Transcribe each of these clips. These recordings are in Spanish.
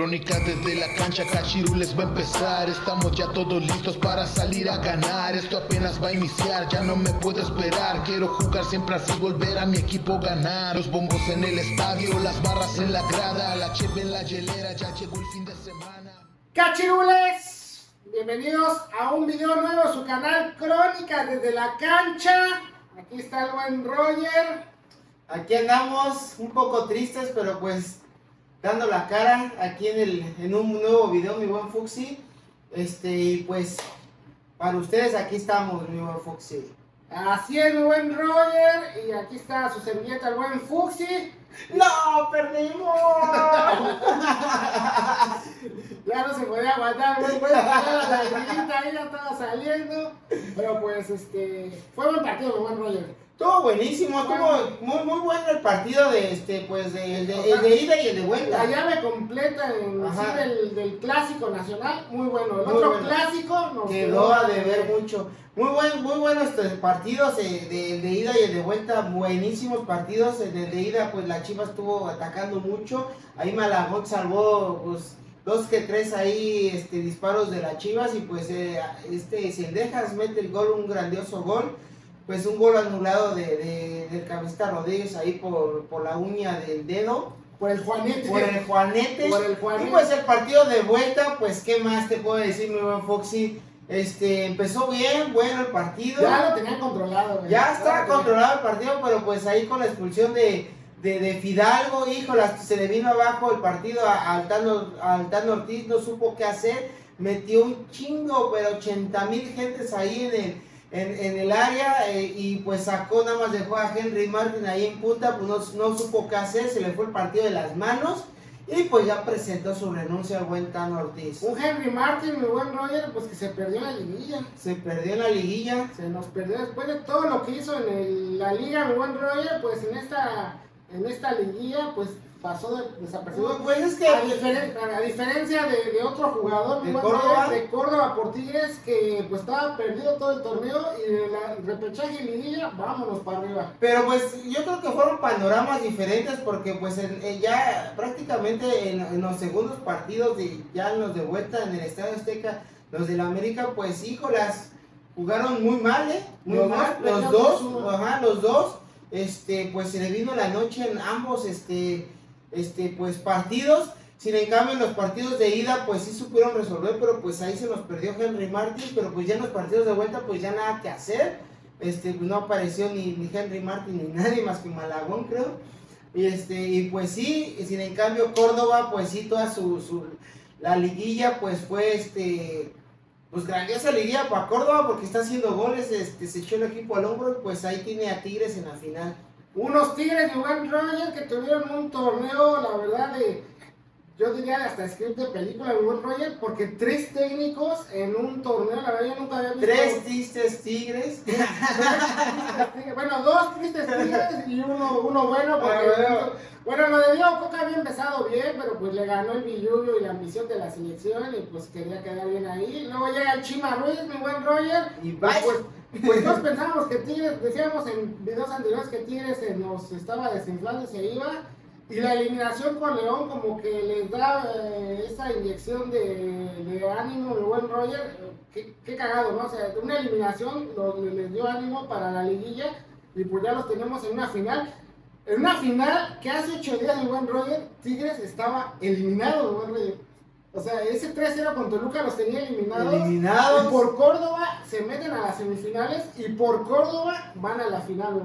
crónica desde la cancha, Cachirules va a empezar. Estamos ya todos listos para salir a ganar. Esto apenas va a iniciar, ya no me puedo esperar. Quiero jugar siempre así, volver a mi equipo ganar. Los bombos en el estadio, las barras en la grada, la cheve en la hielera, ya llegó el fin de semana. Cachirules, bienvenidos a un video nuevo a su canal Crónica desde la cancha. Aquí está el buen Roger. Aquí andamos un poco tristes, pero pues dando la cara aquí en, el, en un nuevo video, mi buen Fuxi. Este, y pues para ustedes aquí estamos, mi buen Fuxi. Así es, mi buen Roger. Y aquí está su servilleta, el buen Fuxi. ¡No! ¡Perdimos! Ya no se podía aguantar, güey. güey, La ahí ya estaba saliendo. Pero pues, este. Fue buen partido, buen Roger. Estuvo buenísimo, estuvo muy, muy bueno el partido de este, pues de, de, el de ida y el de La vuelta. llave completa del, del clásico nacional, muy bueno. El Muy otro bueno. clásico nos Quedó a deber mucho. Muy buen, muy buenos este, partidos, de, el de ida y el de vuelta, buenísimos partidos. El de, de ida, pues la Chivas estuvo atacando mucho. Ahí Malagón salvó, pues, dos que tres ahí este, disparos de la Chivas. Y pues, eh, este, Cendejas mete el gol, un grandioso gol. Pues un gol anulado de, de, del cabecita Rodríguez ahí por, por la uña del dedo. Por el Juanete. Por el Juanete. Por el Juanete. Y pues el partido de vuelta, pues qué más te puedo decir, mi buen Foxy. Este, empezó bien, bueno el partido. Ya lo tenían controlado, güey. Ya tenían- controlado el partido, pero pues ahí con la expulsión de, de, de Fidalgo, híjole, se le vino abajo el partido a, a Altano, a Altano Ortiz, no supo qué hacer, metió un chingo, pero 80 mil gentes ahí en el, en, en el área eh, y pues sacó, nada más dejó a Henry Martin ahí en punta, pues no, no supo qué hacer, se le fue el partido de las manos y pues ya presentó su renuncia al buen Tano Ortiz. Un Henry Martin, mi buen Roger, pues que se perdió en la liguilla. Se perdió en la liguilla. Se nos perdió después de todo lo que hizo en el- la liga, mi buen Roger, pues en esta, en esta liguilla, pues pasó de, desapercibido. Pues es que... A, diferen- a diferencia de, de otro jugador, ¿De Córdoba? De Córdoba por Tigres, que pues estaba perdido todo el torneo y de la repechaje y liguilla, vámonos para arriba. Pero pues yo creo que fueron panoramas diferentes porque pues en- en ya prácticamente en, en los segundos partidos de ya en los de vuelta en el Estadio Azteca, los del América pues híjolas jugaron muy mal, ¿eh? Muy Los mal, los dos, ajá, los dos, este pues se le vino la noche en ambos este este pues partidos. Sin en cambio en los partidos de ida pues sí supieron resolver, pero pues ahí se nos perdió Henry Martin, pero pues ya en los partidos de vuelta pues ya nada que hacer este, pues no apareció ni, Henry Martin ni nadie más que Malagón, creo. Y, este, y pues sí, sin en cambio Córdoba, pues sí, toda su, su- la liguilla, pues fue este, pues grandiosa liguilla para Córdoba porque está haciendo goles, este, se echó el equipo al hombro, pues ahí tiene a Tigres en la final. Unos Tigres de buen Roger que tuvieron un torneo, la verdad, de. Yo diría hasta script de película de buen Roger, porque tres técnicos en un torneo, la verdad, yo nunca había visto. Tres tristes Tigres. Bueno, dos tristes tigres y uno, uno bueno. Porque, Ah, bueno. bueno, lo de Diego Coca había empezado bien, pero pues le ganó el Villullo y la ambición de la selección y pues quería quedar bien ahí. Luego llega el Chima Ruiz, mi buen Roger. Y Y bye. pues, pues todos pensábamos que Tigres, decíamos en videos anteriores que Tigres se nos estaba desinflando y se iba. Y la eliminación con León como que les da eh, esa inyección de, de ánimo, mi buen Roger. Qué, qué cagado, ¿no? O sea, una eliminación lo- les dio ánimo para la liguilla y pues ya los tenemos en una final. En una final que hace ocho días, mi buen Roger, Tigres estaba eliminado, mi buen Roger. O sea, ese 3-0 con Toluca los tenía eliminados. Eliminados. Y por Córdoba se meten a las semifinales y por Córdoba van a la final.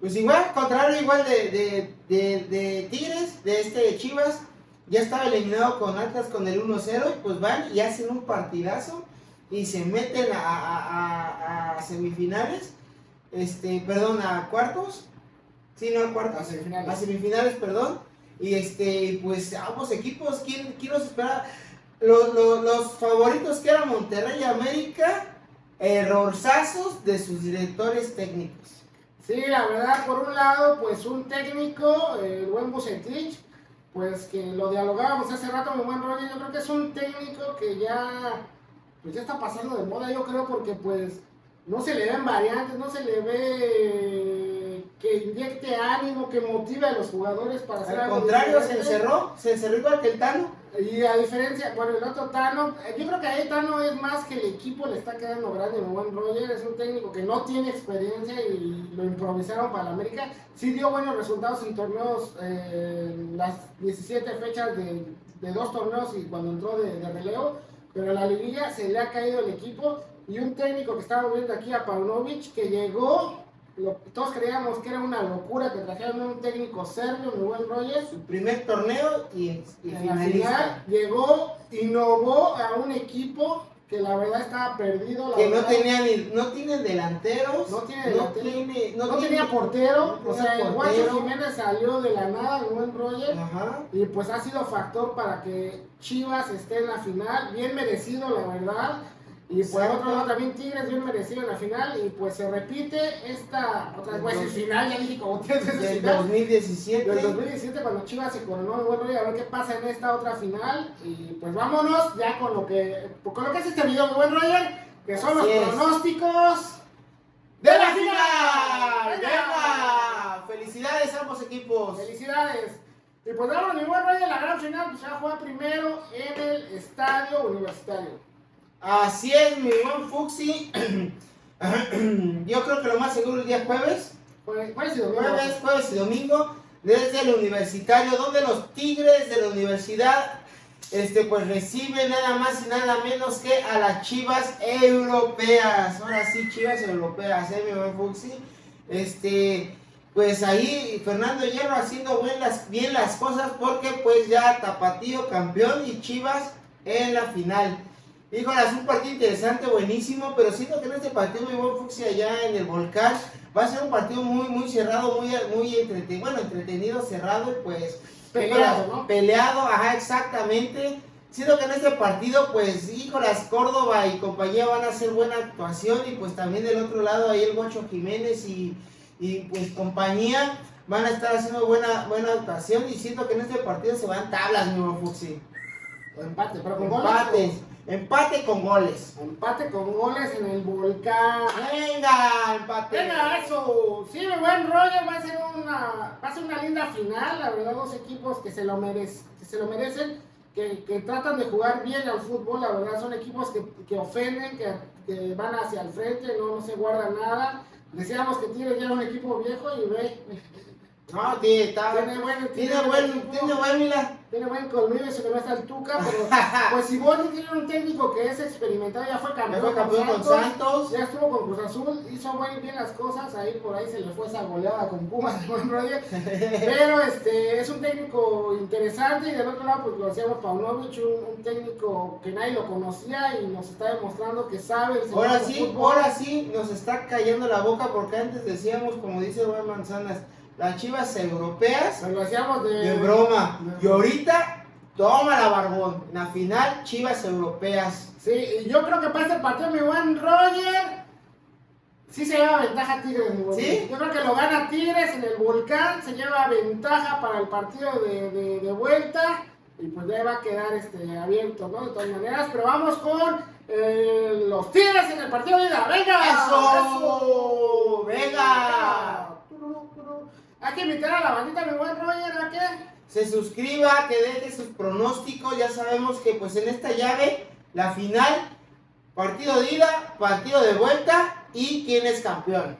Pues igual, contrario igual de, de, de, de Tigres, de este Chivas, ya estaba eliminado con Atlas con el 1-0 y pues van y hacen un partidazo y se meten a, a- a- a semifinales, este, perdón, a cuartos, sí, no a cuartos, A semifinales. a semifinales, perdón, y este, pues ambos equipos, ¿quién, quién los espera? Los, los favoritos que eran Monterrey y América, errorzazos de sus directores técnicos. Sí, la verdad, por un lado, pues un técnico, el buen Bucetich, pues que lo dialogábamos hace rato, mi buen Roger, yo creo que es un técnico que ya, pues ya está pasando de moda, yo creo, porque pues no se le ven variantes, no se le ve que inyecte ánimo, que motive a los jugadores para hacer Al algo contrario, se encerró, se encerró igual que el Tano. Y a diferencia, bueno, el otro Tano, eh, yo creo que ahí Tano es más que el equipo le está quedando grande, buen Roger, es un técnico que no tiene experiencia y lo improvisaron para la América. Sí dio buenos resultados en torneos, eh, las 17 fechas de, de dos torneos y cuando entró de, de relevo, pero en la liguilla se le ha caído el equipo y un técnico que estamos viendo aquí a Paunovic que llegó, lo- todos creíamos que era una locura que trajeron un técnico serbio, mi buen Roger, Su primer torneo y, y en la final llegó, innovó a un equipo que la verdad estaba perdido. la Que no tenía ni, no tiene delanteros, No tiene no tiene, No, no tiene- tenía portero, o sea, el. Guacho Jiménez salió de la nada, buen Roger, Ajá. y pues ha sido factor para que Chivas esté en la final, bien merecido la verdad, y por otro lado también Tigres bien merecido en la final, y pues se repite esta, otra vez, el final, ya dije como tres veces final. 2017. Del 2017 cuando Chivas se coronó el buen Roger, a ver qué pasa en esta otra final y pues vámonos ya con lo que con lo que es este video mi buen Roger, que son los es. pronósticos ¡De la final! Felicidades a ambos equipos. Felicidades. Y pues vámonos mi buen Roger, la gran final pues se va a jugar primero en el estadio universitario. Así es, mi buen Fuxi. Yo creo que lo más seguro el día jueves. Jueves, jueves y domingo. Jueves, jueves y domingo. Desde el universitario, donde los Tigres de la universidad este, pues reciben nada más y nada menos que a las Chivas europeas. Ahora sí, Chivas europeas, ¿eh, mi buen Fuxi? Este, pues ahí Fernando Hierro haciendo buen las- bien las cosas porque pues ya Tapatío campeón y Chivas en la final. Híjole, es un partido interesante, buenísimo, pero siento que en este partido mi buen Fuxi allá en el volcán va a ser un partido muy, muy cerrado, muy, muy entretenido, bueno, entretenido, cerrado y pues Peleado, ¿no? Peleado, ajá, exactamente. Siento que en este partido, pues, híjolas, Córdoba y compañía van a hacer buena actuación y pues también del otro lado ahí el Guacho Jiménez y, y pues compañía van a estar haciendo buena, buena actuación y siento que en este partido se van tablas, mi Fuxi. O empate, pero con goles. Empate, con goles. Empate con goles en el volcán. Venga, empate. Venga, eso. Sí, mi buen Roger va a ser una, va a ser una linda final. La verdad, dos equipos que se lo, merec- que se lo merecen, que, que tratan de jugar bien al fútbol. La verdad, son equipos que, que ofenden, que, que van hacia el frente, no, no se guardan nada. Decíamos que Tigres ya un equipo viejo y ve, No, tiene, está- tiene buen, tiene buen, equipo, tiene buen, mira. tiene buen colmillo y se le mete al Tuca, pero pues si Boni tiene un técnico que es experimentado, ya fue Ya campeón, fue campeón con Santos, Santos. ya estuvo con Cruz Azul, hizo muy bien las cosas, ahí por ahí se le fue esa goleada con Pumas, buen Roger. Pero este es un técnico interesante y del otro lado pues lo decíamos Paunovic, un, un técnico que nadie lo conocía y nos está demostrando que sabe el Ahora sí, fútbol. ahora sí nos está cayendo la boca porque antes decíamos, como dice Juan Manzanas, las chivas europeas Nos lo decíamos de, de broma. de- Y ahorita, toma la barbón. En la final, chivas europeas. Sí, y yo creo que para este partido mi buen Roger sí se lleva ventaja Tigres, mi buen ¿Sí? Yo creo que lo gana Tigres en el volcán, se lleva ventaja para el partido de, de- de vuelta y pues ya va a quedar este, abierto, ¿no? De todas maneras, pero vamos con eh, los Tigres en el partido de ida. ¡Venga! ¡Eso! ¡Venga! Hay que invitar a la bandita, mi buen Roger, ¿a qué? Se suscriba, que deje sus pronósticos. Ya sabemos que pues en esta llave, la final, partido de ida, partido de vuelta y quién es campeón.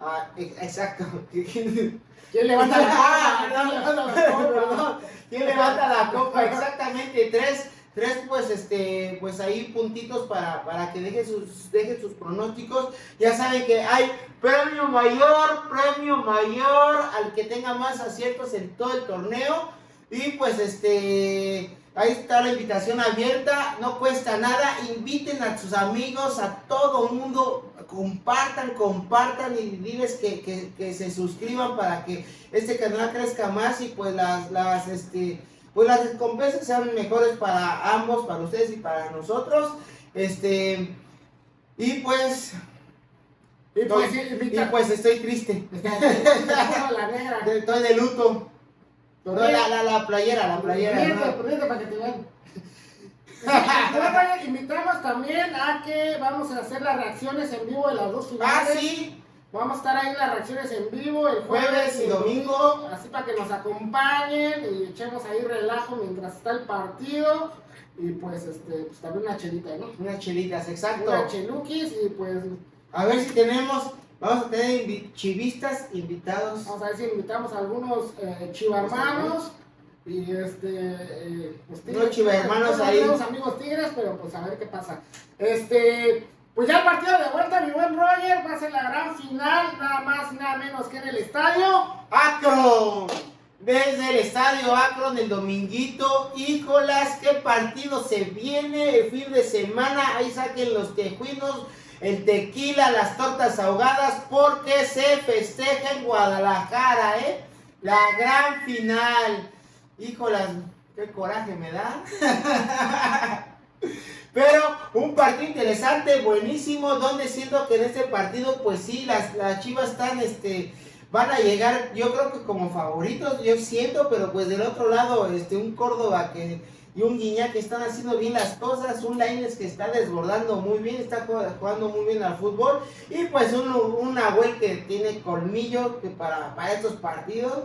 Ah, e- exacto. ¿Quién levanta la Ah, copa? Perdón, ¿Quién levanta la copa? Exactamente, tres, tres pues este, pues ahí puntitos para, para que dejen sus, dejen sus pronósticos. Ya saben que hay premio mayor, premio mayor al que tenga más aciertos en todo el torneo. Y pues este, ahí está la invitación abierta, no cuesta nada, inviten a sus amigos, a todo mundo, compartan, compartan y diles que, que- que se suscriban para que este canal crezca más y pues las, las, este, pues las recompensas sean mejores para ambos, para ustedes y para nosotros. Este, y pues, Y pues, estoy- y pues estoy triste, estoy de luto. No, la, la, la playera, la playera. Ríete para que te vean. Invitamos también a que vamos a hacer las reacciones en vivo de las dos Ah, finales. sí. Vamos a estar ahí en las reacciones en vivo el jueves, Jueves y domingo. Así para que nos acompañen y echemos ahí relajo mientras está el partido. Y pues, este, pues también una chelita, ¿no? Unas chelitas, exacto. Una cheluquis y pues A ver si tenemos, vamos a tener invi- chivistas invitados. vamos a ver si invitamos a algunos eh, chivarmanos. Y este, eh, pues Unos chivarmanos no ahí. tenemos amigos tigres, pero pues a ver qué pasa. Este, pues ya el partido de vuelta, mi buen Roger, va a ser la gran final, nada más nada menos que en el estadio. Akron, desde el estadio Akron el dominguito. Híjolas, qué partido se viene el fin de semana. Ahí saquen los tejuinos, el tequila, las tortas ahogadas, porque se festeja en Guadalajara, ¿eh? La gran final. Híjolas, qué coraje me da. Pero un partido interesante, buenísimo, donde siento que en este partido, pues sí, las, las chivas están, este, van a llegar, yo creo que como favoritos, yo siento, pero pues del otro lado, este, un Córdoba que, y un Guiñac que están haciendo bien las cosas, un Lainez que está desbordando muy bien, está jug- jugando muy bien al fútbol, y pues un, un Nahuel que tiene colmillo que para, para estos partidos.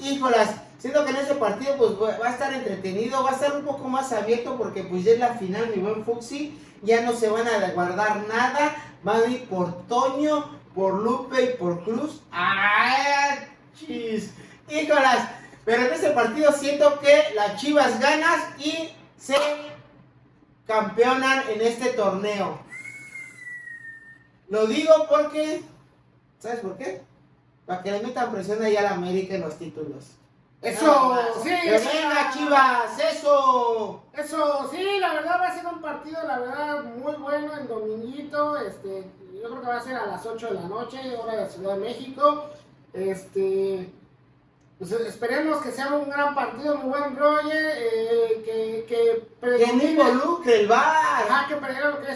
Híjolas, siento que en ese partido pues va a estar entretenido, va a estar un poco más abierto porque pues ya es la final, mi buen Fuxi, ya no se van a guardar nada, van a ir por Toño, por Lupe y por Cruz. ¡Ay, chis! Híjolas, pero en ese partido siento que las Chivas ganas y se campeonan en este torneo. Lo digo porque, ¿sabes por qué? Para que le metan presión ahí a la América en los títulos. Eso, sí, ¡Que venga, Chivas! ¡Eso! Eso, sí, la verdad va a ser un partido, la verdad, muy bueno en dominguito. Este, yo creo que va a ser a las 8 de la noche, hora de Ciudad de México. Este, pues esperemos que sea un gran partido, muy buen Roger, eh, que, que Que predomine, involucre el bar. ajá, que,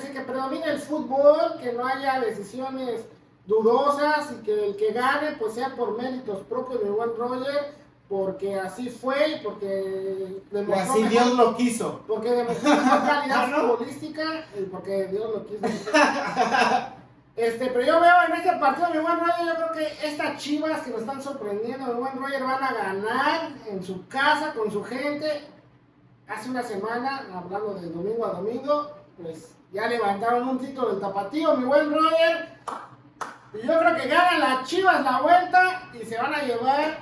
que que predomine el fútbol, que no haya decisiones dudosas y que el que gane pues sea por méritos propios de buen Roger, porque así fue y porque Y demostró así mejor- Dios lo quiso. porque demostró mejor calidad Ah, ¿no? futbolística y porque Dios lo quiso. Este, pero yo veo en este partido, mi buen Roger, yo creo que estas chivas que nos están sorprendiendo, mi buen Roger, van a ganar en su casa, con su gente. Hace una semana, hablando de domingo a domingo, pues ya levantaron un título del tapatío, mi buen Roger. Y yo creo que ganan las chivas la vuelta y se van a llevar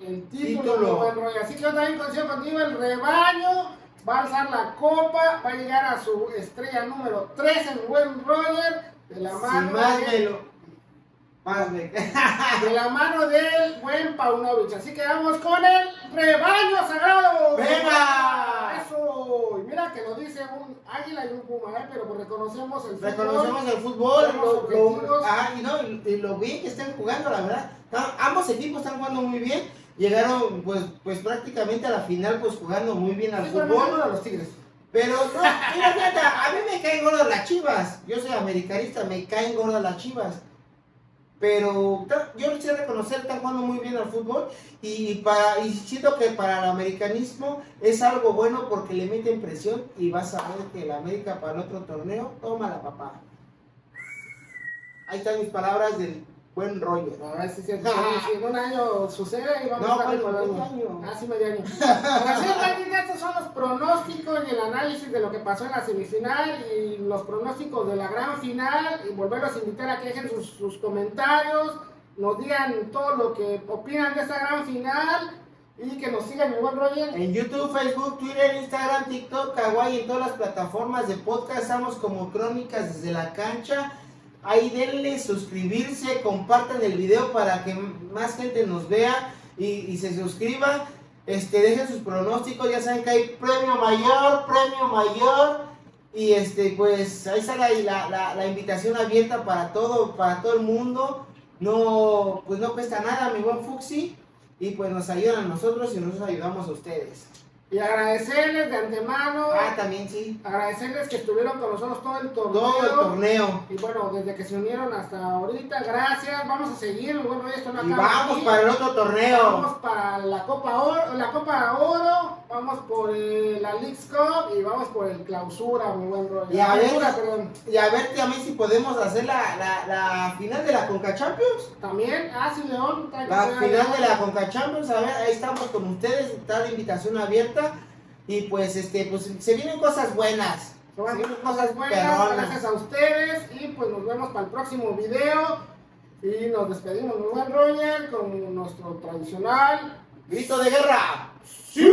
el título, Título. buen Roger. Así que yo también coincido contigo, el rebaño va a alzar la copa, va a llegar a su estrella número 3 en buen Roger, de la Sin mano más de- lo. Más me. de la mano del buen Paunovic. Así que vamos con el rebaño sagrado. ¡Venga! Mira que lo dice un águila y un puma, ¿eh? pero pues reconocemos el fútbol. Reconocemos el fútbol, lo, lo- ah, y, no, y, y lo bien que están jugando, la verdad. Ambos equipos están jugando muy bien. Llegaron pues, pues prácticamente a la final pues jugando muy bien al Sí, pero fútbol. de los tigres. Pero no, mira, fíjate, a mí me caen gordas las chivas. Yo soy americanista, me caen gordas las chivas. Pero yo sé reconocer están jugando muy bien al fútbol y, para, y siento que para el americanismo es algo bueno porque le meten presión y vas a ver que el América para otro torneo, toma la papá. Ahí están mis palabras del buen Roger. A ver si, si en un año sucede y vamos No, a estar ¿cuál- recordando. medio año? Ah, sí, medio año. Así es, estos son los pronósticos y el análisis de lo que pasó en la semifinal y los pronósticos de la gran final. Y volverlos a invitar a que dejen sus, sus comentarios, nos digan todo lo que opinan de esta gran final y que nos sigan, mi buen Roger. En YouTube, Facebook, Twitter, Instagram, TikTok, Kawaii, en todas las plataformas de podcast, estamos como Crónicas desde la cancha. Ahí denle suscribirse, compartan el video para que más gente nos vea y, se suscriba. Este, dejen sus pronósticos, ya saben que hay premio mayor, premio mayor. Y este, pues ahí está la, la, la- la invitación abierta para todo, para todo el mundo. No, pues no cuesta nada, mi buen Fuxi. Y pues nos ayudan a nosotros y nosotros ayudamos a ustedes. Y agradecerles de antemano, Ah, también sí. agradecerles que estuvieron con nosotros todo el torneo. Todo el torneo. Y bueno, desde que se unieron hasta ahorita, gracias. Vamos a seguir. Bueno, esto no Y acaba vamos aquí. para el otro torneo. Vamos para la Copa Oro, la Copa Oro. Vamos por eh, la Leagues Cup y vamos por el clausura, mi buen Roger. Y a ver, Clausura, perdón. y a ver también si podemos hacer la, la, la final de la Conca Champions. También, ah, sí, León. La final León. de la Conca Champions, a ver, ahí estamos con ustedes, está la invitación abierta. Y pues este, pues se vienen cosas buenas. Se vienen cosas buenas, gracias a ustedes y pues nos vemos para el próximo video y nos despedimos mi buen Roger con nuestro tradicional Grito de guerra. ¡Sí!